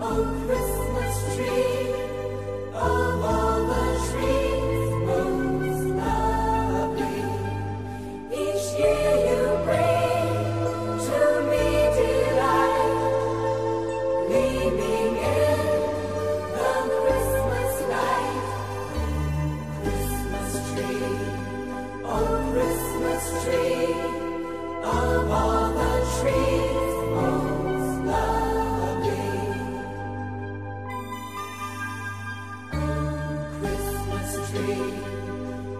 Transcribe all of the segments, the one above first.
Oh Christmas tree, oh tree,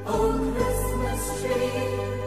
oh Christmas tree.